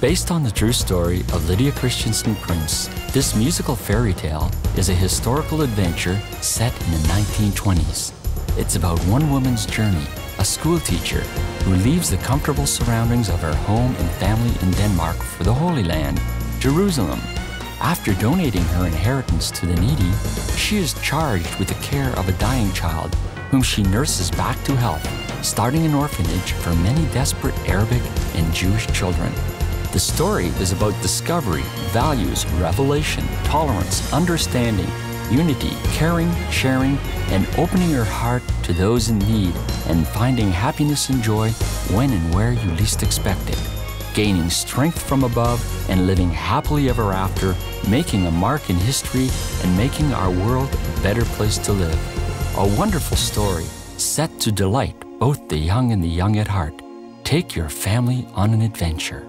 Based on the true story of Lydia Christensen Prince, this musical fairy tale is a historical adventure set in the 1920s. It's about one woman's journey, a schoolteacher who leaves the comfortable surroundings of her home and family in Denmark for the Holy Land, Jerusalem. After donating her inheritance to the needy, she is charged with the care of a dying child whom she nurses back to health, starting an orphanage for many desperate Arabic and Jewish children. The story is about discovery, values, revelation, tolerance, understanding, unity, caring, sharing, and opening your heart to those in need and finding happiness and joy when and where you least expect it. Gaining strength from above and living happily ever after, making a mark in history and making our world a better place to live. A wonderful story set to delight both the young and the young at heart. Take your family on an adventure.